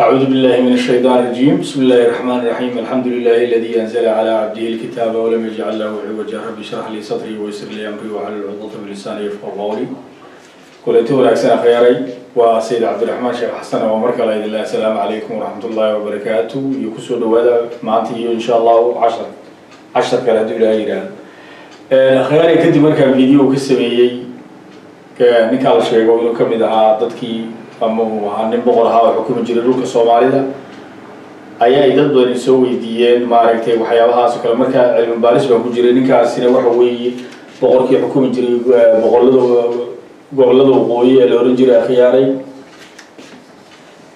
أعوذ بالله من الشيطان الرجيم بسم الله الرحمن الرحيم الحمد لله الذي أنزل على عبده الكتاب ولم يجعل له عوجا رب اشرح لي صدري ويسر لي أمري وحلل عقدة من لساني يفقهوا قولي كلنتي wanaagsan akhyaray waa sayid cabdiraxmaan sheekh xasan oo mar kale idin leh asalaamu calaykum waraxmat ullaahi wabarakaatu iyo kusoo dhawaada maanta iyo insha allahu cashar cashar kale hadduu ilaha yidhaahdo akhyaray kadib markaan video ka sameeyey ninkaa la sheego inuu kamid ahaa dadkii ama uu ahaa nin boqor ahaa oo xukumi jiray dhulka soomaalida. Ayaa ay dad badan soo weydiiyeen maaragtay waxyaabahaas oo kale. Markaa cilmi baaris baan ku jiray ninkaasina waxa weeye boqorkii xukumi jiray boqorlada gobollada waqooyi ee la ohan jiray akhyaaray.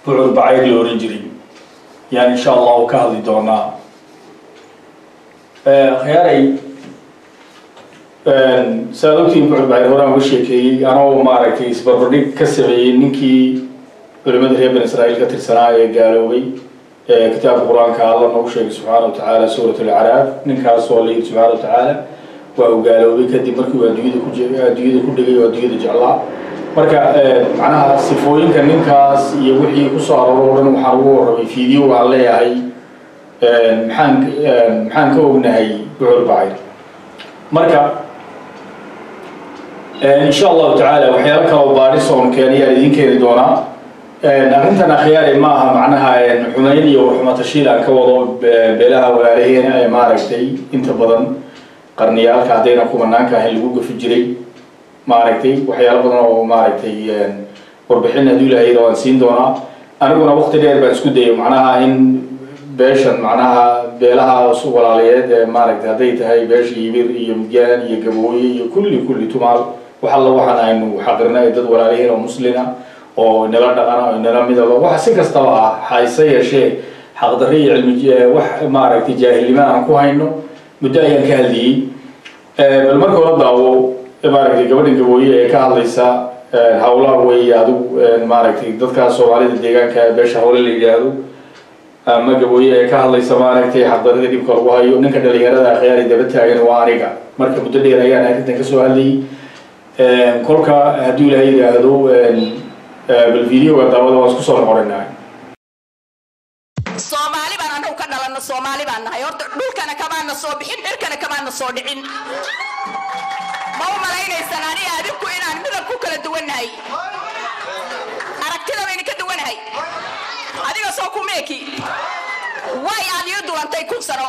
Bucur bacayr la ohan jiray. Yaan insha allahu ka hadli doonaa. Akhyaaray saad ogtiin bucur bacayr horaan uga sheekeeyey anoo maaragtay isbarbardhig ka sameeyey ninkii culimada reer ban israa'iil ka tirsanaa ee gaaloobay kitaabka qur'aanka alla noogu sheegay subxaana wa tacaala suurat alacraaf ninkaas oo la yidhi subxaana wa tacaala waa uu gaaloobay kadib markii uu adduunyada ku adduunyada ku dhegay oo adduunyada jeclaa marka macnaha sifooyinka ninkaas iyo wixii ku soo arooro o dhan waxaan ugu warramay video aan leeyahay maxaan maxaan ka ognahay bucur bacayr marka insha allahu tacaala waxyaalo kaloo baadhis oon keenay aan idiin keeni doonaa. Arrintan akhyaari ma aha macnaha xumayn iyo warxumatashiil aan ka wado beelaha walaalaheena ee maaragtay inta badan qarniyaalka haddayna kumanaanka ahayn lagu gafi jiray. Maaragtay waxyaalo badan oo maaragtay warbixin hadduu ilahay waan siin doonaa. Aniguna waqti dheer baan isku dayay macnaha in beeshan macnaha beelaha walaalayeed ee maaragtay hadday tahay beesha yibir iyo midgaan iyo gabooye iyo kulli kulli tumaal wax alla aynu xaqirna ee dad walaalahiin oo muslina oo nala dhaqana oo nala midaba wax si kastaba ah hayse yeeshee xaqdarre iyo cilmi wax maaragtay ku hayno muddo ayaan ka hadliyey. Bal marka hore daawo gabadhan gabooye ee ka hadlaysa hawlaha weeye adigu maaragtay beesha hawle la yidhaahdo. Ama gabooye ka hadlaysa maaragtay xaqdarrada dhibka lagu hayo ninka dhalinyarada akhyaari daba taagan waa aniga. Marka muddo dheer ayaan arrintan ka soo hadlayay kolka hadduu ilaha yidhaahdo bal videoga daawada waan isku soo noqonaynaa soomaali baan anagu ka dhalanno soomaali baan nahay horta dhulkana kamaana soo bixin dhirkana kamaana soo dhicin ma u malaynaysaan aniga adinku inaan midab ku kala duwannahay aragtida bayna ka duwanahay adiga soo ku meeki way aad ii dulantay kun sano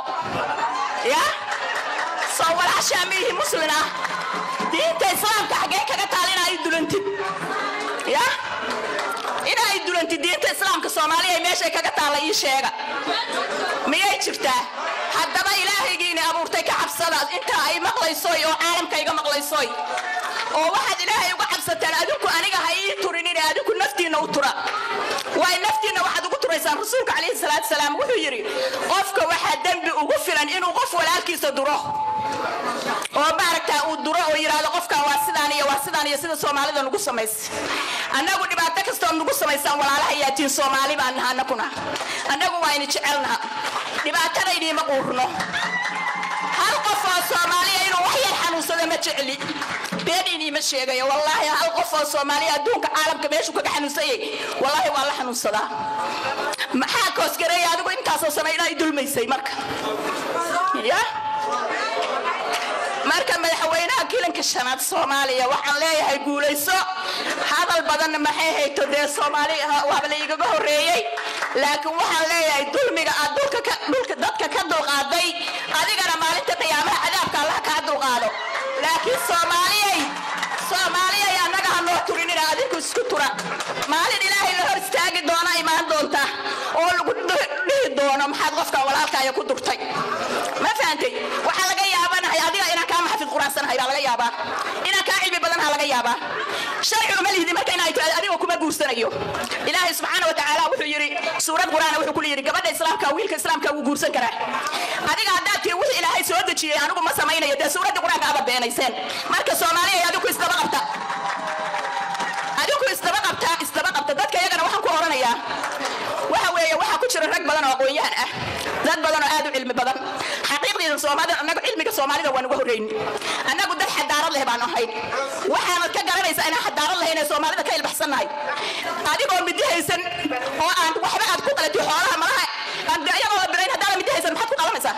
ya soo walaashaa miihi muslin ah diinta islaamka diinta islaamka soomaaliya ay meeshay kaga taalla ii sheega. Miyay jirtaa? Haddaba ilaahaygiina abuurtay ka cabsada intaa ay maqlaysoy oo caalamka iga maqlaysoy oo waxaad ilaahay uga cabsataan adinku aniga ha ii turinin adinku naftiinna u tura. Waay naftiinna turaysaan rasuulka calayhi salaatu salaam wuxuu yidhi qofka waxaa dembi ugu filan inuu qof walaalkiisa duro. Oo maaragtaa uu duro oo yidhaahdo qofkan waa sidaan iyo waa sidaan iyo sida soomaalida nugu samaysa. Annagu dhibaato kastoo nugu samaysaan walaalaha yaatiin soomaali baan naha annaguna annagu waa ini jecelnaha. Dhibaatada iniima quurno. Hal qof oo soomaaliya inuu wax yar xanuunsado ma jecli been iniima sheegayo wallaahi hal qof oo soomaaliya adduunka caalamka meeshuu kaga xanuunsanyay wallaahi waa la xanuunsadaa. Maxaa koosgareeya adigu intaasoo sano inaa i marka? Ya? Marka madaxweynaha kilanka shanaad soomaaliya waxaan leeyahay guulayso. Hadal badanna maxay hayto dee soomaali waaba la igaga laakiin waxaan leeyahay dulmiga aad dadka ka dulqaaday adigana maalinta qiyaamaha cadaabka allaha kaa dulqaado laakiin soomaaliyay soomaaliyay annaga ha noo turinina adinku isku tura. Maalin ilaahay la hor istaagi doona imaan doonta oo lagu dhihi doono maxaad qofkan walaalkaaya ku durtay ma fahantay waxaa laga yaabanahay adiga inaan kaa quraansanahay baa laga yaabaa. Inaan kaa cilmi badan ha laga yaabaa. Sharcigu ma lihdi marka inay tiraado adiga kuma guursanayo. Ilaahay subxaana wa tacaala wuxuu yidhi suurad qur'aana wuxuu ku yidhi gabadha islaamka wiilka islaamka wuu guursan karaa. Adiga haddaad tii wixii ilaahay soo dejiyey anigu ma samaynayo dee suuradda qur'aanka aba beenayseen marka soomaaliya adigu isdaba qabta. Adigu isdaba qabta isdaba qabta. Dadka iyagana waxaan ku oranayaa. Waxa weeye waxaa ku jira rag badan oo aqoon-yahan ah. Dad badan oo aad u cilmi badan danagu cilmiga soomaalida waan uga horayni annagu dad xadaarad leh baan ahay waxaanad ka garanaysaa inaan xadaarad lahayn soomaalida ka ilbaxsannahay adigoo midi haysan oo aan waxba aad ku qalati xoolaha malaha ayagoo birayn haddaana midi haysan maxaad ku qabanaysaa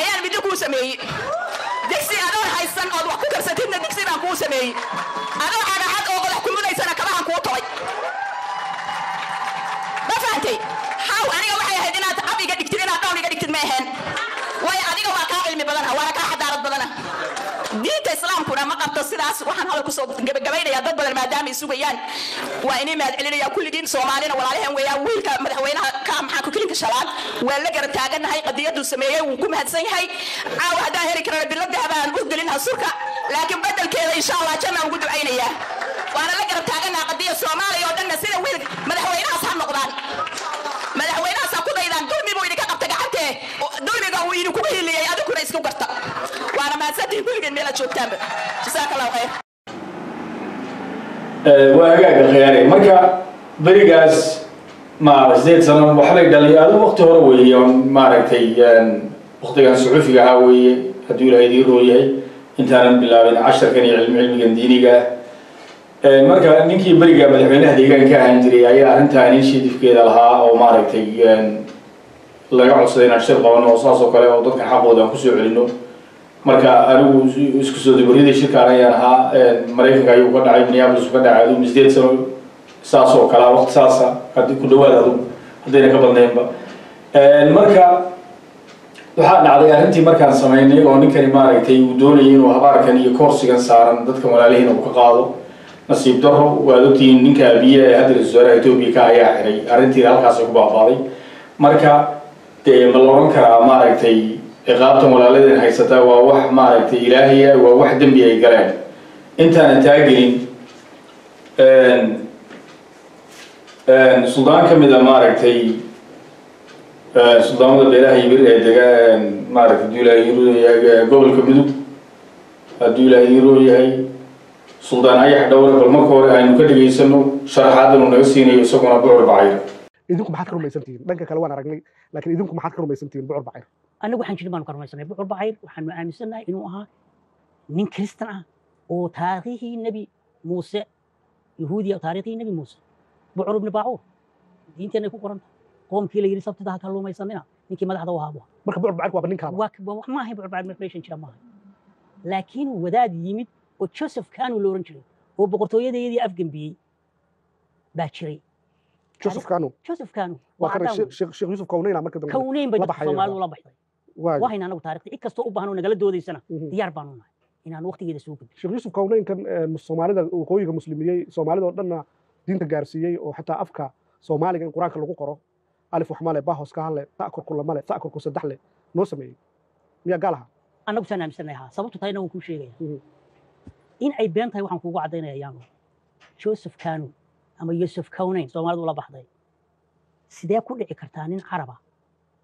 ayaan midi kuu sameeyey. Digsi adoon haysan ood wax ku karsatidna digsi baan kuu sameeyey. Adoo cagaha islaamkuna ma qabto sidaas? Waxaan hadal ku soo gabagabaynayaa dad badan maadaama ay sugayaan waa inay mahad celinaya kulligiin soomaalina walaalaheen weeyaan. Wiilka madaxweynaha ka maxaa kukilinka shalaad? Waa la garab taaganahay qadiyaduu sameeyey wuu ku mahadsan yahay caawa haddaan heli karana bilo dahabaan u gelin hasurka. Laakiin bedelkeeda insha allah janna ugu ducaynayaa. Waana la garab taaganaha qadiya soomaaliya oo dhanna sida wiil madaxweynahaas ha noqdaan. Madaxweynahaas ha ku daydaan. Dulmi buu idinka qabta gacantee dulmiga uu idinkugu hiliyey adinkuna isku garta waana mahadsantihin kulligeen joogtaanba allahu khayr waa hagaaga khiyaare marka berigaas ma sideed sano waxbay dhalay adigu waqti hore weeye maaragtay waqtigan suxufiga ahaa weeye hadduu ilahay idii roo yahay intaanan bilaabin casharkan iyo cilmi cilmigan diiniga marka ninkii beriga madaxweynaha deegaanka ahaan jiray ayaa arrintaa initiative-keeda lahaa oo maaragtay laga codsaday inaan shir qabano oo saas oo kale oo dadkan xaqooda aan ku soo celino marka anigu isku soo dabaridii shirkaan ayaan ahaa maraykanka ayuu ka dhacay minneapolis ka dhacay adigu sideed sano saas oo kale waqti saasa haddii ku dhawaad adigu haddayna ka badnaynba. Marka waxaa dhacday arrintii markaan samaynay oo ninkani maaragtay uu doonayay inuu habaarkan iyo koorsigan saaran dadkan walaalihiin uu ka qaado nasiib daro waad ogtihiin ninka abiye ee hadda ra'iisul wasaaraha ka ayaa xiray. Arrintiina halkaasay ku baabaaday. Marka dee ma la oran karaa maaragtay ciqaabtan walaaladeen haysataa waa wax maaragtay ilaahaya waa wax dembi ay galeen intaanan taagelin suldaan ka mid a maaragtay suldaamada beelaha yibir ee dega maaragtay hadduu ilaahay yahay gobolka mudug hadduu ilaahay roo yahay suldaan ayax dhowre bal marka hore aynu ka dhegaysano sharaxaadan uu naga siinayo isaguna bucur bacayr idinku maxaad ka rumaysan tihiin dhanka kale waan aragnay laakiin idinku maxaad ka rumaysan tihiin bucur bacayr annagu waxaan jirin baanu ka rumaysanay bucur bacayr waxaanu aaminsannahay inuu ahaa nin kristan ah oo taariikhii nebi muuse yahuudiya taariikhii nebi muuse bucur ibni baacuur diinteenay ku qoran qoomkii la yidhi sabtida ha kalluumaysanina ninkii madaxda u ahaa marka bucur bacayr waaba ninkaaba waa ma ahay bucur bacayr meeshan jira maaha laakiin wadaad yimid oo joseph kanu la oran jiray oo boqortooyadeedii afgembiyey baa jiray hayna anagu taarikhda cid kastoo u baahan oo nagala doodaysana Mhm. diyaar baanu nahay inaan waqtigeeda soo gudbin. Sheekh yusuf kawnaynkan ee, soomaalida waqooyiga muslimiyey soomaalida oo dhanna diinta gaarsiiyey oo xataa afka soomaaliga in qur'aanka lagu qoro alif wax male bahos ka hadle ta korku lamale ta korku saddex le noo sameeyey. Miyaa gaal aha? Annagu saan aaminsanay haa sababtu tahayna waan kuu sheegaya. Mhm. in ay been tahay waxaan kuugu caddaynaya yaanu joseph kanu ama yusuf kawnayn soomaalidu la baxday. Sidee ku dhici kartaa nin caraba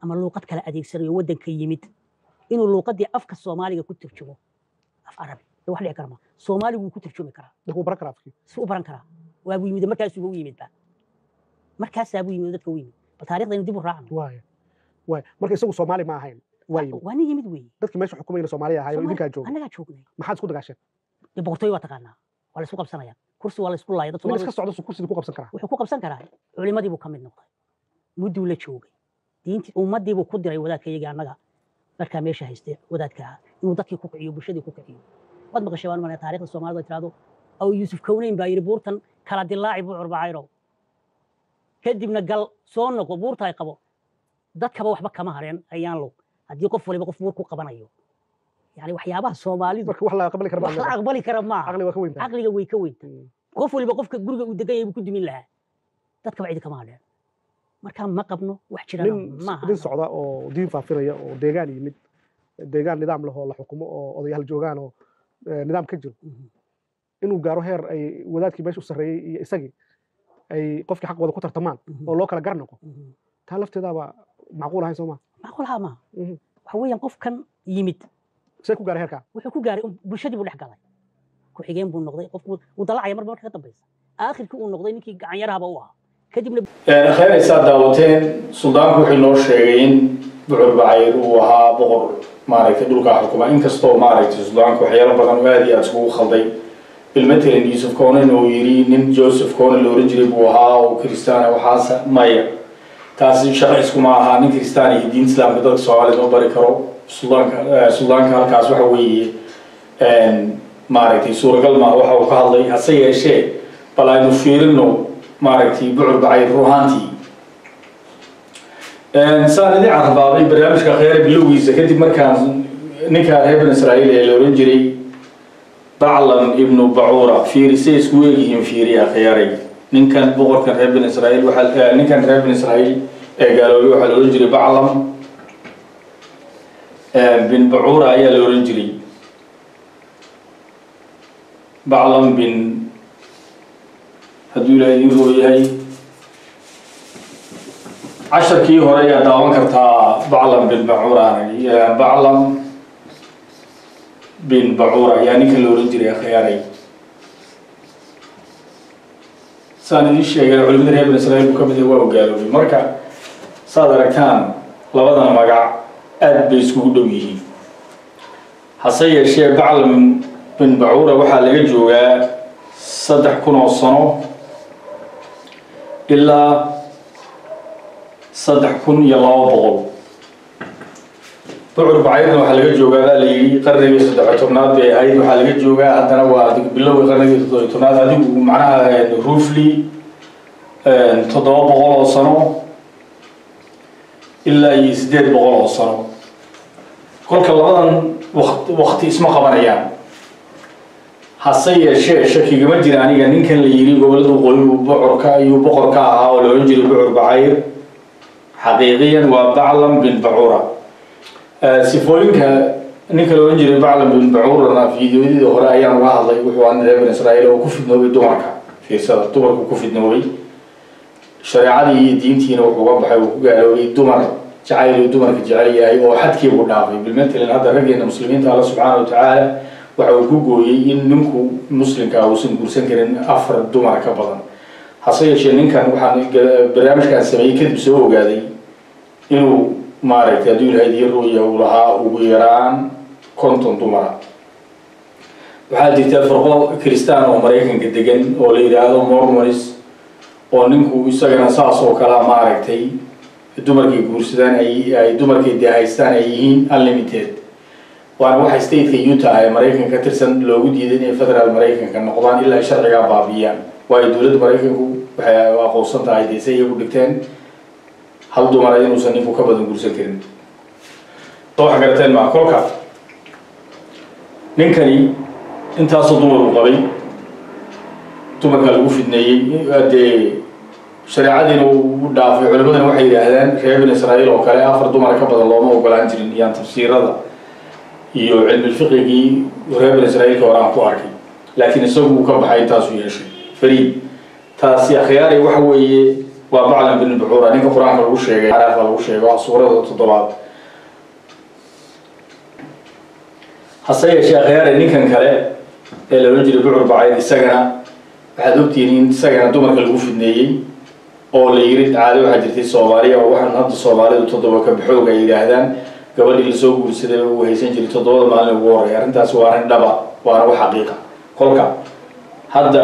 ama luuqad kale adeegsanayo waddanka yimid? Inuu luuqaddii afka soomaaliga ku turjumo af carabi wax dhici kara ma. Soomaaligu wuu ku turjumi karaa. Dadku baran karaa afkii. Baran karaa. Waabuu yimid markaasuuba u yimidba markaasaabuu yimid dadka u yimid. Bal taariikhdaynu dib u raacno. Marka isagu soomaali ma ahayn waa nin yimid weeye. Dadkii meesha xukumayna soomaaliya ahaayoo idinkaa jooga. annagaa joognay. Maxaad isku dagaasheen boqortooyo waa taqaanaa. Waa la isku qabsanaya kursi waa la isku laaya dad nin Soomaalidu iska socda su kursiga ku qabsan karaa. Wuxuu ku qabsan karaa. Culimadii buu ka mid noqday. Mudduu la joogay. Diintii ummaddii buu ku diray wadaadka annaga. Markaa meesha haystee wadaadka inuu dadkii ku kiciyo bulshadii ku kiciyo. Waad maqashay waan malaya taariikhda soomaalida tiraahdo aw yuusuf kawneyn baa yidhi buurtan kala dilaaci buucur bacayrow kadibna gal soo noqo buurta ay qabo. Dadkaba waxba kama hareen ayaan low. Haddii qof waliba qof buur ku qabanayo yani waxyaabaha soomaalidu marka wax la aqbali kara wax la aqbali kara maaha caqli waa ka weyn tahay caqliga way ka weynta Mm. qof waliba qofka guriga uu degan yahay buu ku dumin lahaa dadkaba cidi kama hadheen marka ma qabno wax jirana maaha nin socda oo diin faafinaya oo deegaan yimid deegaan nidaam leh oo la xukumo oo odayaal joogaan oo nidaam ka jiro inuu gaaro heer ay wadaadkii meesha u sarreeyey iyo isagii ay qofkii xaq wada ku tartamaan oo loo kala gar noqo taa lafteedaaba macquul ahayn soo ma macquulaha maaha Mhm. waxa weeyaan qofkan yimid see ku gaaray heerkaa wuxuu ku gaaray un- bulshadii buu dhex galay. Ku-xigeen buu noqday qofku wuu dalacaya marba marka ka dambaysa. Aakhirkii uu noqday ninkii gacanyarahaba u ahaa. Kadibna khayr daawateen suldaanku wuxuu noo sheegay in bucur bacayr uu ahaa boqor maaragtay dhulkaa xukuma. Inkastoo maaragtay suldaanku waxyaalo badan oo aad iyo aad iskugu khalday. Ilmatalan yuusuf conan oo yidhi nin joseph conan la oran jiray buu ahaa oo kristaana waxaasa maya taasi shaqo iskuma aha nin kristaan iyo diin islaamka dadka soomaalida ma bari karo suldaanka suldaanka halkaas waxa weeye maaragtay suuragal maaha waxa uu ka hadlay hase yeeshee bal aynu fiirino maaragtay bucur bacay ruhaantii saan idin carbaabay barnaamijka kheyre bilowgiisa kadib markaan ninkaa reer bani israa'iil ee la ohan jiray baclam ibnu bacuura fiiri say isku eegyihiin fiiri akhyaray ninkan boqorkan reer bani israa'iil waxaa ninkan reer bani israa'iil ee gaaloobay waxaa la ohan jiray baclam bin bacuura ayaa la ohan jiray. Baclam bin hadduu ilaahay idin rooyahay casharkii hore ayaa daawan kartaa baclam bin bacuura baclam bin bacuura ayaa ninka la ohan jiray akhyaaray saan idiin sheegay culimada reer bani israiil ka mid waa ogaaloobay marka saad aragtaan labadan magac aad bay iskugu dhow yihiin. Hase yeeshee baclam bin bacuura waxaa laga joogaa saddex kun oo sano ilaa saddex kun iyo laba boqol bucur bacayrna waxaa laga joogaa baa la yidhi qarnigii saddex tobnaad bay ahayd waxaa laga joogaa haddana waa bilowga qarnigii toddobiy tobnaad. Adigu macnaha rufly toddoba boqol oo sano ilaa iyo siddeed boqol oo sano. Kolka labadan wakt wakti isma qabanayaan. Hase yeeshee shakigama jira aniga. Ninkan la yidhi gobollada waqooyi bocorka iyo boqorka ahaa oo la odhan jiray bucur bacayr xaqiiqiyan waa baclam bin bacura sifooyinka ninka la odhan jiray baclam bin bacurana fiideoyadii hore ayaan uga hadlay wuxuu ahaa reer bani israa'iil oo ku fidnoobay dumarka fiirsada dumarku ku fidnoobay. Shareecadii iyo diintiina wuxuu uga baxay uu ku gaaloobay dumar jacayl dumarka jecel yahay oo xadkiibuu dhaafay. Bilmatalan hadda raggeena muslimiinta alla subxaana wa tacaala waxa uu ku gooyey in ninku muslimka uusan guursan karin afar dumar ka badan. Hase yeeshee ninkan waxaan barnaamijkaan sameeyey kadib soo ogaaday inuu maaragtay hadduu ilahay diin rooya uu lahaa ugu yaraan konton dumara. Waxaa jirta farqo kristaan oo maraykanka degan oo la yidhaahdo mormonis oo ninku isagana saas oo kalea maaragtay dumarkay guursadaan ay ay dumarkay dee haystaan ay yihiin unlimited. Waana waxa stateka utah ee maraykanka ka tirsan loogu diiday inay federaal maraykanka noqdaan ilaa ay sharcigaa baabiyaan waayo dowladda maraykanku waxay aqoonsan tahay dee iyagu dhigteen hal dumara inuusan ninku ka badan guursan karin soo garateen maa kolka ninkani intaasoo dumar uu qabay dumarka lagu fidneeyey dee shareecadiina uu dhaafay culimadana waxay yidhaahdaan reer bani israa'iil oo kale afar dumar ka badan looma ogolaan jirin iyaan tafsiirada iyo cilmilfiqigii reer bani israa'iilka hore aan ku arkay laakiin isagu uu ka baxay intaasuu yeeshay fariid taasi akhyaari waxa weeye waa baclam bin bucuura ninka qur'aanka lagu sheegay araafka lagu sheego waa suurada toddobaad. Hase yeeshee akhyaari ninkan kale ee la odhan jiray bucur bacayd isagana waxaad ogtihiin in isagana dumarka lagu fidneeyey oo la yiri caado waxaa jirtay soomaaliya oo waxaan hadda soomaalidu toddoba ka baxoog ay yidhaahdaan gabadhii la soo guursaday uu haysan jiray toddobada maalin ugu horreeya arrintaasi waa arrin dhaba waana wax xaqiiqa. Kolka hadda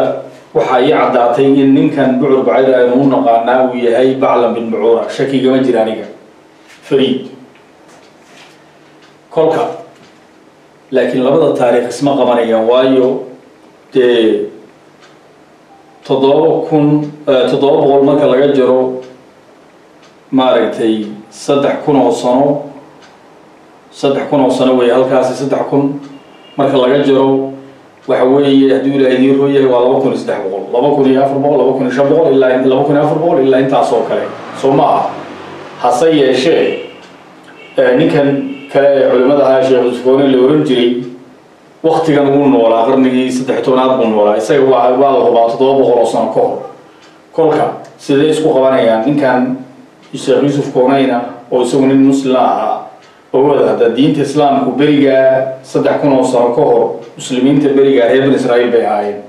waxaa ii caddaatay in ninkan bucur bacayr aynu u naqaanaa uu yahay baclam bin bucuura. Shakigama jira aniga. Fariid. Kolka. Laakiin labada taariikh isma qabanayaan waayo dee toddoba kun toddoba boqol marka laga jaro maaragtay saddex kun oo sano saddex kun oo sano weeye halkaasi saddex kun marka laga jaro waxa weeye hadduu ilaahay idiin roo waa laba kun iyo saddex boqol. Laba kun iyo afar boqol laba kun iyo shan boqol ilaa laba kun iyo afar boqol ilaa intaas oo kale. Soo ma aha. Hase yeeshee ninkan kale ee culimada ahaa sheekh usfoone la oran jiray waktigan uu noolaa qarnigii saddex tobnaad buu noolaa. Isaga waa waa la hubaa toddoba boqol oo sano ka hor. Kolka siday isku qabanayaan? Ninkan sheekh yuusuf koonayna oo isagu nin muslima ahaa ogoda hadda diinta islaamku berigaa saddex kun oo sano ka hor muslimiinta berigaa reer bani israa'iil bay ahaayeen.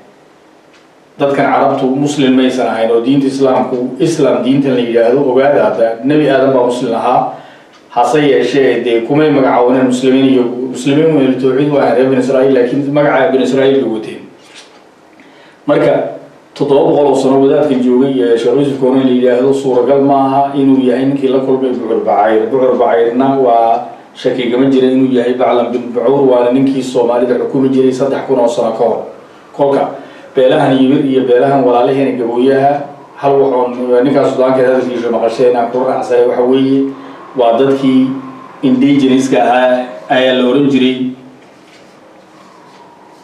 Dadkan carabtu muslim maysan ahayn oo diinta islaamku islam diintan la yidhaahdo ogaada hadda nebi aadan baa muslim ahaa hase yeeshee dee kumay magacaawaneen muslimiin iyo muslimiin weli tawxiid waa reer bani israa'iil laakiin magaca bani israa'iil bay wateen. Marka toddoba boqol oo sano wadaadkan joogay ee sheekh yuusuf koonen la yidhaahdo suuragal ma aha inuu yahay ninkii la kulmay bucur bacayr. Bucur bacayrna waa shakigama jira inuu yahay baclan bin bucuur waana ninkii soomaalida xukumi jiray saddex kun oo sano ka hor. Kolka beelahan yimir iyo beelahan walaalaheena gabooyaha hal waxoon ninkaas sudaankeed hadalkiisa maqasheen aan kula raacsanay waxa weeye waa dadkii indigenouska ahaa ayaa la oran jiray.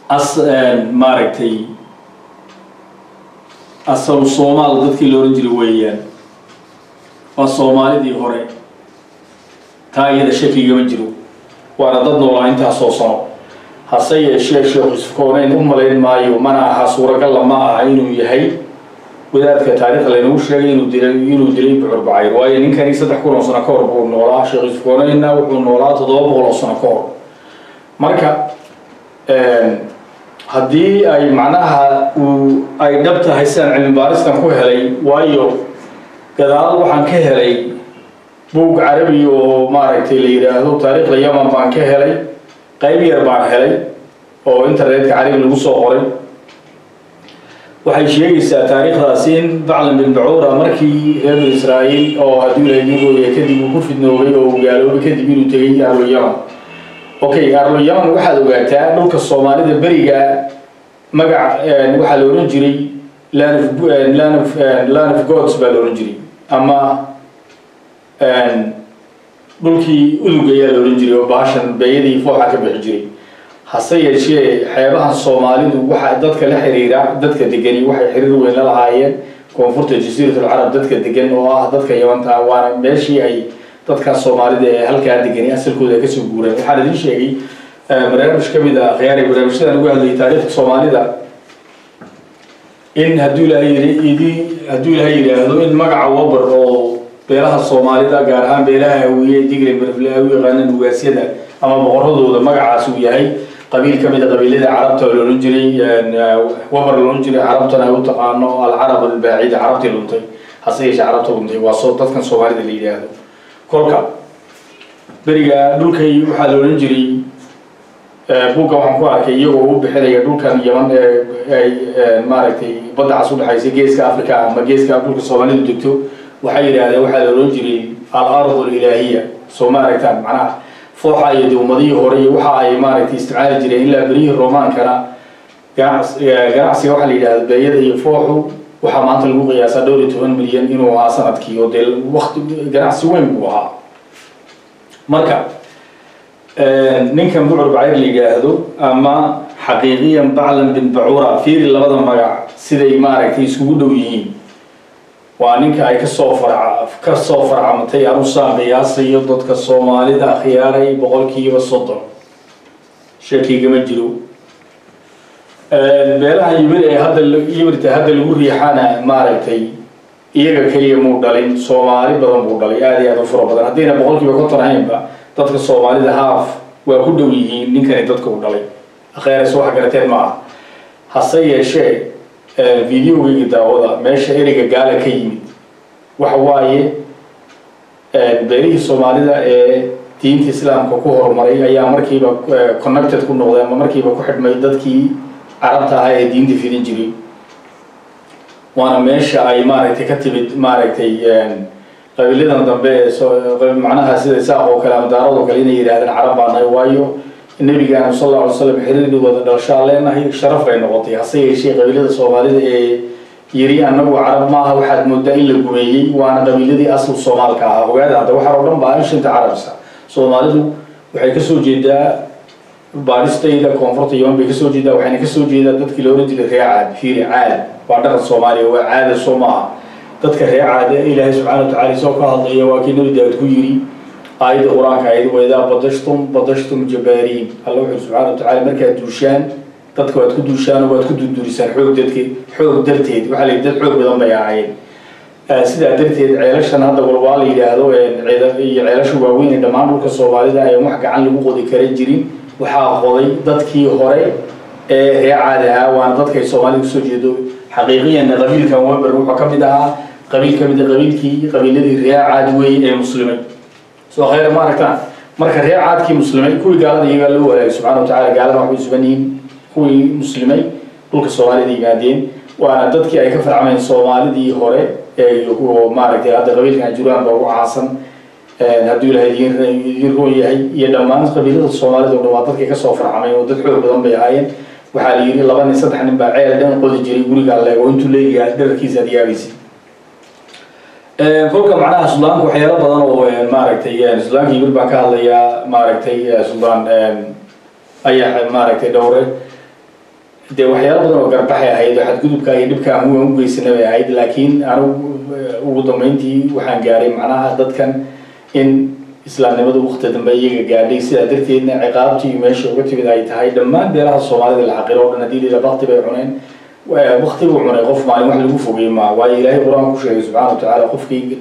As maaragtay asalu soomaal dadkii la oran jiray weeyaan. Waa soomaalidii hore taa iyada shakigama jiro. Waana dad noolaa intaasoo sano hase yeeshee sheekh yuusuf kooneyn u malayn maayo mana aha suuragalla ma aha inuu yahay. Wadaadka taariikhda laynagu sheegay inuu dilay inuu dilay bucur bacayr. Waayo ninkani saddex kun oo sano ka hor buu noolaa sheekh yuusuf kooneynna wuxuu noolaa toddoba boqol oo sano ka hor. Marka haddii ay macnaha uu ay dhab tahay sidaan cilmi baaristan ku helay waayo gadaal waxaan ka helay buug carabi oo maaragtay la yidhaahdo taariikhda yaman baan ka helay qayb yar baan helay oo internetka carabi lagu soo qoray. Waxay sheegaysaa taariikhdaasi in baclan bin bacuura markii reer bani israa'iil oo hadduu ilahay kadib uu ku fidnoobay oo uu gaaloobay kadib inuu tegay arlo yaman. Okay arlo yaman waxaad ogaataa dhulka soomaalida beriga magaca waxaa la oran jiray of land of gods baa la oran jiray ama dhulkii udug ayaa la oran jiray oo baashan beeyadii fooxa ka bixi jiray. Hase yeeshee xeebahan soomaalidu waxaa dadka la xiriira dadka degani waxay xiriir weyn la lahaayeen. Koonfurta jasiiratul carab dadka degan oo ah dadka yamanta waana meeshii ay dadka soomaalida ee halkaa degani asalkooda ka soo guureen. Waxaan idiin sheegay barnaamij ka mid ah khiyaari barnaamijyadan uga hadlayay taariikhda soomaalida. In hadduu ilaahay yidhi hadduu ilaahay yidhaahdo in magaca wabar oo beelaha soomaalida gaar ahaan beelaha hawiye digre berfle u yaqaanaan ugaasyada ama boqoradooda magacaas uu yahay qabiil ka mid a qabiilada carabta oo loodhan jiray wabar loodhan jiray carabtana ay u taqaano alcarab albaacida carabtii luntay hase yeeshee carabta luntay waa soo dadkan soomaalida la yidhaahdo. Kolka beriga dhulkay waxaa la odhan jiray buugga waxaan ku arkay iyagoo u bixinaya dhulkan yaman ee ay maaragtay badda cas udhexaysa geeska africa ama geeska dhulka soomaalidu degto waxay yidhaahdeen waxaa la odhan jiray al-ardu alilaahiya soo ma aragtaan macnaha fooxa iyo de ummadihii hore iyo waxa ay maaragtay isticmaali jireen ilaa berihii romaankana ganacs ganacsiga waxaa la yidhahda beeyada iyo fooxu waxaa maanta lagu qiyaasaa dhowr iyo toban milyan inuu ahaa sannadkii oo dee wakti ganacsi weyn buu ahaa. Marka ninkan bucur bacayr la yidhaahdo ama xaqiiqiyan baclan bin bacura fiiri labada magac siday maaragtay iskugu dhow yihiin waa ninka ay ka soo ka soo farcamatay anusaa qiyaasayo dadka soomaalida khiyaaray boqolkiiba soddon. Shakigama jiro beelaha yimid ee hadda yimirta hadda lagu riixana maaragtay iyaga keliya muu dhalin soomaali badan buu dhalay aada iyo aada u fura badan. Haddayna boqolkiiba konton ahaynba dadka soomaalida haaf waa ku dhow yihiin ninkani dadka uu dhalay. Akheeras wax garateen ma ah hase yeeshee videogeyga daawada meesha ereyga gaala ka yimid. Waxa waaye beelihii soomaalida ee diinta islaamka ku horumaray ayaa markiiba connected ku noqday ama markiiba ku xidhmay dadkii carabta ahaa ee diinta fidin jiray. Waana meesha ay maaragtay ka timid maaragtay qabiiladan dambe ee macnaha sida isaaq oo kale ama daarad oo kale inay yidhahdeen carab baa waayo nabigaana sal alla slam xiriiri wada dhalashaa leenahay sharaf bay noqotay. Hase yeeshee qabiilada soomaalida ee yiri annagu carab maaha waxaad moodaa in la gumeeyey waana qabiiladii asal soomaalka ahaa. Ogaada hadda waxaa oo dhan baa anshinta carabisa soomaalidu waxay ka soo jeedaa baaristayda koonfurta yaman bay ka soo jeedaa waxayna ka soo jeedaa dadkii la oran jiray ree caad fiiri caad. Waa dhaqan soomaaliya waa caada soo maaha dadka ree caada ilaahay subxana wa tacala ka hadlaya waa kii nabi daawud ku yiri aayadda qur'aanka ayad waidaa badashtum badashtum jabaariin alla wuxuu subxana wa tacala markaad duushaan dadka waad ku duushaan waad ku durdurisaan xoog dadke xoog darteed waxaa la dad xoog badan bay ahaayeen sidaa darteed ceelashan hadda walwaa la yidhaahdo iyo ceelasha waaweyn ee dhammaan dhulka soomaalida ayaan wax gacan lagu qodi kara jirin waxaa qoday dadkii hore ee ree caadi ahaa waana dadkay soomaalida ku soo jeedo xaqiiqiyanna qabiilkan weber wuxuu ka mid ahaa qabiil ka mid qabiilkii qabiiladii ree caadi weeye ee muslimay soo khayra ma marka ree caadkii muslimay kuwii gaalada iyagaa loo walaagay subxana wa tacala gaalada waxbay sugan yihiin kuwii muslimay dhulka soomaalida yimaadeen. Waana dadkii ay ka farcameen soomaalidii hore oo maaragtay hadda qabiilkan juraan baa ugu caansan hadduu ilahay roon yahay iyo dhammaan qabiilada soomaalida oo dhan waa dadkii ka soo farcamay oo dad xoog badan bay ahaayeen. Waxaa la yidhi laba nin saddex nin baa ceel dhan qodi jiray guriga alle oo intuu leeyahay dherarkiisa yaabaysid kolka macnaha sudaanka waxyaalo badan oo maaragtay sudaanka yimid baan ka hadlayaa maaragtay sudaan ayaa maaragtay dhowre. Dee waxyaalo badan oo garbaxay ahayd oo xadgudubka iyo dhibka aan u geysana bay ahayd laakiin anigu ugu dambeyntii waxaan gaaray macnaha dadkan in islaamnimadu waqti dambe iyaga gaadhay. Sidaa darteedna ciqaabtii meesha uga timid ay tahay dhammaan beelaha soomaalida la xaqiro o dhan. Haddii lila bakti bay cuneen wakti buu cunay qof maalin wax lagu fogey maa waayo ilaahay qur'aan ku sheegay subxana watacaala qofkii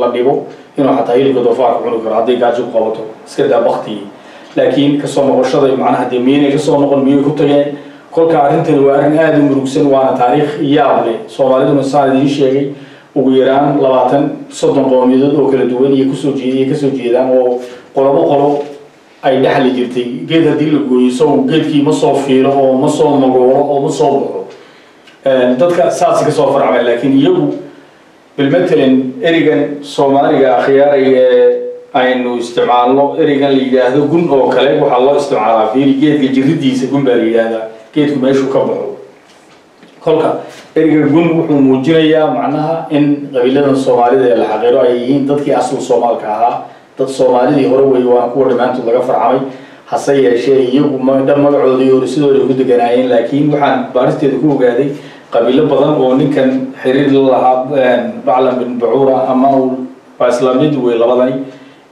la dhibo inuu xataa hilibka doofaarka cuni karo hadday gaajo ku qabato. Iska daa baktigii laakiin ka soo noqoshada macnaha dee miyanay ka soo noqon miyay ku tageen kolka arrintani waa arrin aada u murugsan waana taariikh yaab leh soomaaliduna saan idiin sheegay ugu yaraan labaatan soddon qowmiyadood oo kala duwan iyo ku soo jeed ka soo jeedaan oo qolobo qolo ay dhexli jirtay. Geed haddii la gooyo isagu geedkii ma soo fiilo oo ma soo magoolo oo ma soo baxo dadka saasi ka soo farcmeen laakiin iyagu bilmatalan erigan soomaaliga akhyaaray ee aynu isticmaalno erigan la yidhaahdo gun oo kale waxaa loo isticmaalaa fiiri geedka jiridiisa gun baa la yidhaahdaa geedku meeshuu ka baxo. Kolka eriga gun wuxuu muujinayaa macnaha in qabiiladan soomaalida ee la xaqiro ay yihiin dadkii asal soomaalka ahaa. Dad soomaalidii hore wey waana kuwa dhammaantood laga farcamay hase yeeshee iyagu dhan magacoodii hore sidooda ku deganaayeen laakiin waxaan baaristeeda ku ogaaday qabiilo badan oo ninkan xiriir la lahaa baclan bin bacuura ama waa islaamiyadu wey labadani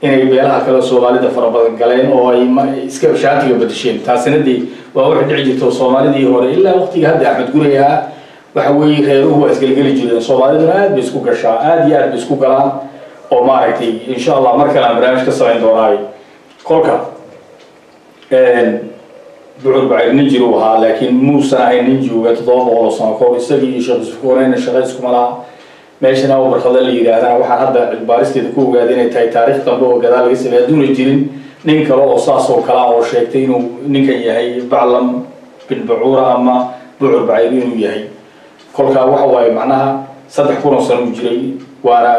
inay beelaha kale soomaalida fara badan galeen oo ay iska shaatiga badasheen taasina dee waa waxay dhici jirto soomaalidii hore ilaa waqtiga hadda axmed gurey ahaa waxa weeye reeruhu waa isgelgeli jireen. Soomaaliduna aad bay isku gashaa aad iyo aad bay isku galaan oo maaragtay insha allah mar kale aan barnaamij ka samayn doonaayo kolka bucur bacir nin jir uu ahaa laakiin muusan ahayn nin jooga toddoba boqol oo sano kahor isagii iyo sheekh yusuf kooneyna shaqo iskuma laha meeshana u barkada la yidhaahdana waxaan hadda cilbaaristeeda ku ogaaday inay tahay taariikh dambe oo gadaal laga sameey hadduuna jirin nin kale oo saas oo kale ah oo sheegtay inuu ninkan yahay baclam bin bacuura ama bucur bacir inuu yahay. Kolkaa waxa waaye macnaha saddex kun oo sano u jiray waana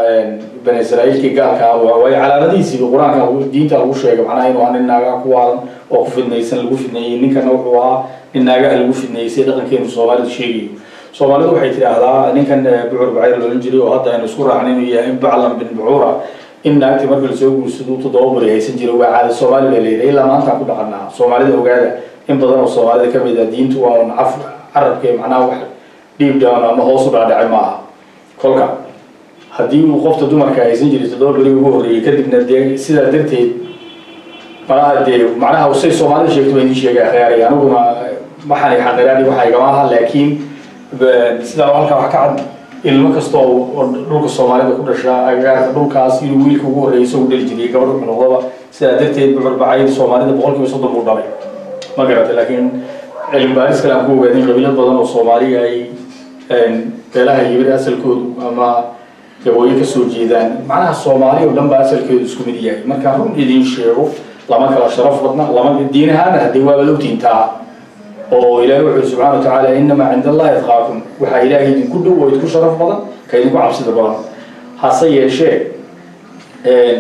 bani israa'iilkii gaalka waayo calaamadihiisiiba qur'aanka diinta lagu sheegay macnaha inuu ahaa nin naagaha ku waalan oo ku fidnaysan lagu fidneeyey ninkana wuxuu ahaa nin naagaha lagu fidneeyey si dhaqankeenu soomaalida sheegayo soomaalidu waxay tidhaahdaa ninkan bucur bacayr loolan jiray oo hadda aynu isku raacnay inuu yahay baclan bin bucuura in naagtii marka la soo guursado toddoba bari haysan jiray waa caada soomaali baa leedahay ilaa maantaan ku dhaqanaa soomaalida ogaada in badan oo soomaalida ka mid ah diintu waa un caf carabka macnaha wax dhiib down ama hoos u dhaadhacay maaha. Kolka haddii uu qofta dumarka haysan jiray toddoba beri ugu horreeyey kadibna dee sidaa darteed malaha dee macnaha say soomaalida sheegto baa idiin sheegay akhyaaray aniguna waxaan xaqiraani waxa igama aha laakiin sidaa halkaa wax ka cad ilmo kasta oo dhulka soomaalida ku dhashaa agagaarka dhulkaas inuu wiilka ugu horreeyay isagu dhali jiray gabadh wuxuu noqdaba sidaa darteed bucur bacay soomaalida boqolkiiba soddon buu dhalay. Ma garatay laakiin cilmi baaris kale aan ku ogaadin qabiilad badan oo soomaaliya ay beelaha yimid asalkoodu ama gabooyo ka soo jeedaan macnaha soomaali oo dhan baa asalkeedu isku mid yahay markaan run idiin sheego lama kala sharaf badna lama diin ahaana haddii waaba ogtiintaa oo ilaahay wuxuu subxaana wa tacaala inamaa cinda allahi adqaakum waxaa ilaahay idinku dhow oo idinku sharaf badan ka idinku cabsida badan hase yeeshee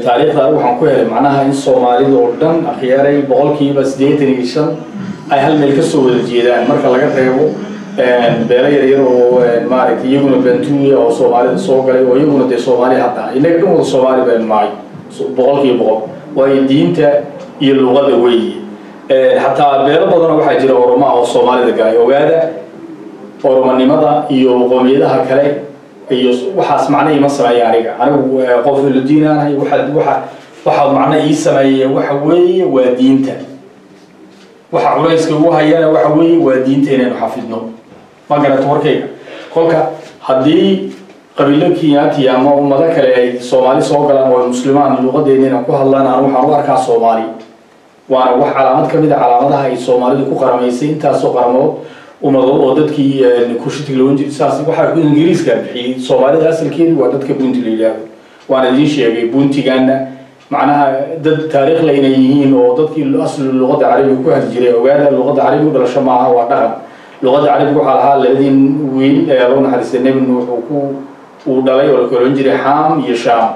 taariikhda waxaan ku helay macnaha in soomaalida oo dhan akhyaaray boqolkiiba siddeetan iyo shan ay hal meel ka soo wada jeedaan marka laga reebo beelo yaryar oo maaragtay iyaguna bantuuya oo soomaalida soo galay oo iyaguna dee soomaali hadda innaga dhan wada soomaali baynu nahay boqolkiiba boqol waayo diinta iyo luqada weeye. Xataa beelo badanoo waxaa jira oromaa oo soomaalida galay ogaada oromanimada iyo qoomiyadaha kale iyo waxaas macno ima sameeya aniga. Anigu qof ludiinaanahay waxa waxa waxa macno ii sameeya waxa weeye waa diinta. Waxa culayska ugu hayana waxa weeye waa diinta inaynu xafidno ma garato warkayga kolka haddii qabiilo kenyaati ama ummado kale ay soomaali soo galaan oo muslimaan luqadeena inaan ku hadlaan aan waxaan u arkaa soomaali. Waana wax calaamad ka mid a calaamadaha ay soomaalidu ku qaramaysay intaasoo qaramood ummadood oo dadkii kushiti loon jiri saas waxaa ingiriiska bixiyey. Soomaalida asalkeedu waa dadka bunti la yidhaahdo. Waana idiin sheegay buntigana macnaha dad taariikh layna yihiin oo dadkii asli luqadda carabiga ku hadli jiray ogaada luqadda carabiga dhalasho maaha waa dhaqan luqadda carabiga waxaa lahaa labadii wiil ee loo naxariistay nebi nuux uu dhalay oo la kaloon jiray xaam iyo shaam.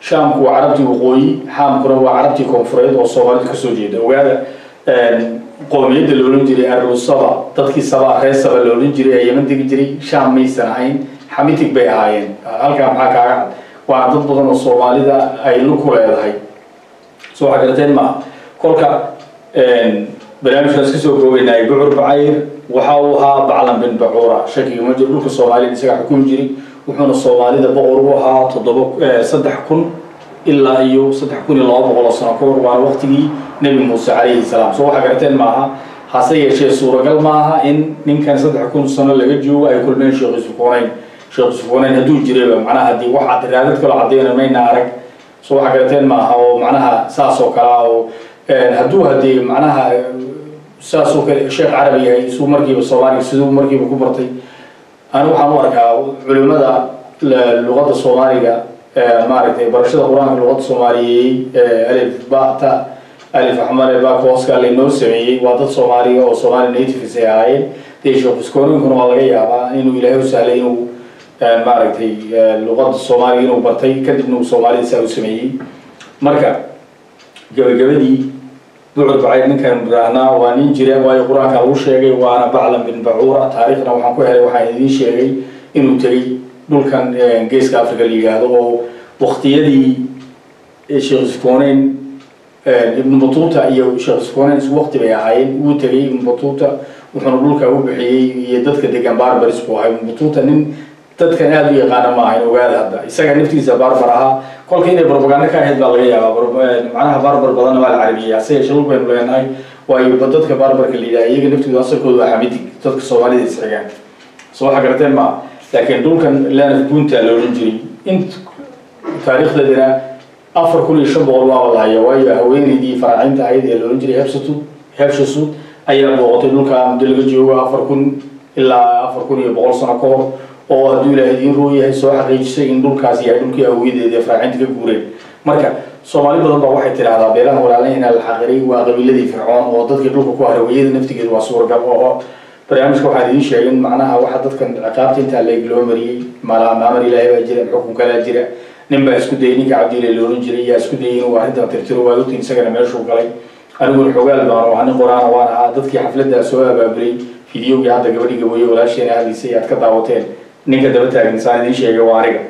Shaamku waa carabtii waqooyi xaamkuna waa carabtii koonfureed oo soomaalida ka soo jeeda. Ogaada qoomiyadda la jiray arusaba dadkii saba reer saba la jiray ee yeman degi jiray shaam maysan ahayn xamitig bay ahaayeen. Halkaa maxaa kaaga cad waana dad badan oo soomaalida ay luku leedahay soo waxaa garateen maaha. Kolka barnaamijkaas ka soo koobaynayay bucur bacayr waxa uu ahaa baclan bin bacuura shakiga ma jiro dhulka soomaalida isaga xukumi jiray. Wuxuuna soomaalida boqor u ahaa toddoba saddex kun ilaa iyo saddex kun iyo laba boqol oo sano. Ka hor waana waqtigii nebi muuse calayhi salaam. Soo waxaa garateen maaha hase yeeshee suuragal maaha in ninkan saddex kun sano laga joogo ay kulmeen sheekh yusuf kooneyn sheekh yusuf kooneyn hadduu jirayba macnaha haddii wax raadad kaloo caddayna mayna arag. Soo waxaa garateen maaha oo macnaha saas oo kale ah oo hadduu haddii macnaha saas oo kale sheekh carabi yahay isuu markiiba soomaaliga siduu markiiba ku bartay. Anigu waxaan u arkaa culimada luqadda soomaaliga maaragtay barashada qur'aanka luqadda soomaaliyeey alif bata alif axmare baka hooska laynoo sameeyey. Waa dad soomaaliga oo soomaali natives ay ahaayeen. Dee sheekhuskooyinkuna waa laga yaabaa inuu ilaahay u sahlay inuu maaragtay luqadda soomaaliga inuu bartay. Kadibna uu soomaalida saa u sameeyey. Marka gabagabadii bucur bacayr ninkan idhaahnaa waa nin jira waayo qur'aanka lagu sheegay waana baclan bin bacuura. Taariikhna waxaan ku helay waxaan idiin sheegay inuu tegey dhulkan geeska africa la yidhaahdo oo waktiyadii sheekh isfooneyn ibnu batuuta iyo sheekh isfooneyn isku waqti bay ahaayeen. Wuu tegey ibnu batuuta wuxuuna dhulka u bixiyey iyo dadka degan barbaris buu ahaa. Ibnu batuuta nin dadkan aada u yaqaana ma ahayn ogaada hadda. Isaga naftiisa barbar ahaa. Kolka inay barbaganda ka ahayd baa laga yaabaa. Macnaha barbar badanna waa la carabiyey hase yeeshee baynu leenahay. Waayo dadka barbarka la yidhaha iyaga naftooda asalkooda waa xamidig dadka soomaalida isxigaan soo waxaa garateen ma laakiin dhulkan lanaf gunta la odhan jiray. Int taariikhdeedana afar kun iyo shan boqol waaba la haya waayo haweeneydii faraacinta ahayd ee la odhan jiray hebsatu hebshasud ayaa booqatay dhulka muddo laga joogo afar kun ilaa afar kun iyo boqol sano ka hor oo hadduu ilaahay idiin roo yahay soo xaqiijisay in dhulkaas yahay dhulkii awgedeeda ee faraacinta ka guureen marka soomaali badan baa waxay tidhaahdaa beelaha walaalahina la xaqiray waa qabiiladii fircoon oo dadkii dhulka ku haray wayada naftigeeda waa suuragal oo barnaamijka waxaan idiin sheegay macnaha waxa dadkan ciqaabta intaa leeg mariyey maamar ilaahay baa jira xukun kalaa jira. Nin baa isku dayay ninka cabdiile la ohan jiray yaa isku dayay inuu arrintan tirtiro waa ogtiin isagana meeshuu galay. Aniguna xogaal baan ahaa nin qoraana waan ahaa dadkii xafladdaa soo abaabulay fideogii hadda gabadhii gabooye walaasheena hadlaysay aad ka daawateen ninka daba taagan saan idiin sheegay waa aniga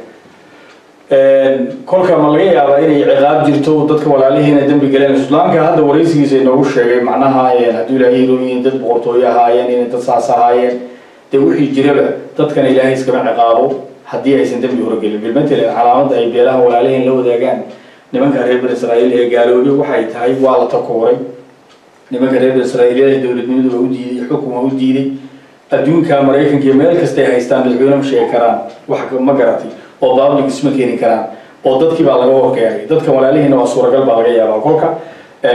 kolka ma laga yaabaa inay ciqaab jirto dadka walaalihiina dembi galeen. Islaamka hadda waraysigiisa inoogu sheegay macnaha hadduu ilaahay rooyin dad boqortooyo ahaayeen inay dad saas ahaayeen. Dee wixii jiraba dadkana ilaahay iskama ciqaabo haddii aysan dembi horogelin bilmatalan calaamadda ay beelaha walaalihiin la wadaagaan. Nimanka reer bani israa'iil ee gaaloobay waxay tahay waa la takooray nimanka reer bani israa'iiliyada dowladnimadu waa u diiday xukun waa u diiday adduunka maraykanka iyo meel kasta ay haystaan madaxweyne ma sheegi karaan wax ma garatay oo public keeni karaan oo dadkii baa laga horkeenay dadka walaalihiina waa suuragal baa laga yaabaa. Kolka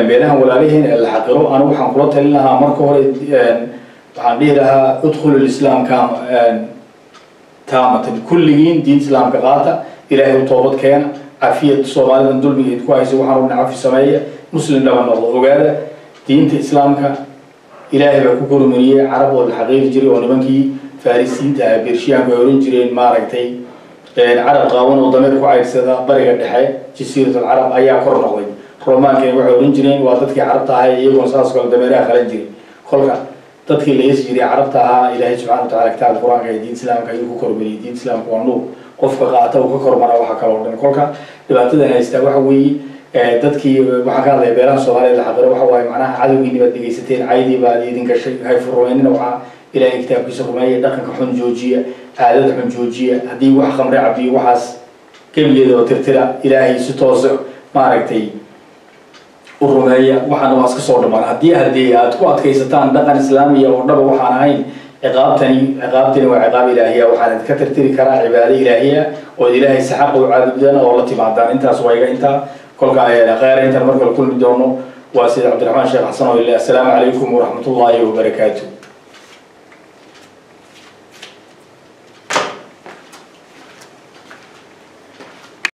beelahan walaalihiin ee la xaqiro anigu waxaan kula talin lahaa marka hore waxaan dhihi lahaa udkhulu lislaam kam taamatan kulligiin diin islaamka qaata ilaahay u toobad keena cafiyad soomaalidan dulmigeed ku haysa waxaan una cafi sameeya muslim dhaba noqdo ogaada diinta islaamka ilaahay baa ku kormariyey carab oo la xaqiiri jiray oo nimankii farisiinta ah bershiyaanku ay oran jireen maaragtay carab qaawan oo dameer ku cayrsada bariga dhexe jasiirat alcarab ayaa kor noqday romaankana waxay oran jireen waa dadkii carabta ahaa iyaguna saas kale dameeraha qalan jiray. Kolka dadkii la yeesi jiray carabta ahaa ilaahay subxana wa tacala kitaabka qur'aanka ee diin islaamka ayuu ku kormariyey diin islaamka waa nuur. Qofka qaata uu ka kormara waxa kaloo dhan. Kolka dhibaatadan haystaa waxa weeye dadkii waxaan ka hadlaya beelaha soomaaliyad la xaqiro waxa waaye macnaha cadowgiini baad dhegaysateen caydii baad idin gashay hayfu rumaynina waxaa ilaahay kitaabkiisa rumeeya dhaqanka xun joojiya caadada xun joojiya. Haddii wax khamre cabiyo waxaas gebigeeda oo tirtira ilaahay si toose maaragtay u rumeeya. Waxaana waa iska soo dhamaan. Haddii haddii aad ku adkaysataan dhaqan islaamiya oo dhaba waxaan ahayn ciqaabtani ciqaabtani waa ciqaab ilaahiya. Waxaan idinka tirtiri karaa cibaado ilaahiya oo ilaahay si xaqa u caabudaan oo la timaadaan. Intaas waa iga intaa kolka kheyr intaan markale kulmi doono waa sida cabdiraxmaan sheekh xasan oo ile assalaamu calaykum waraxmat wabarakaatu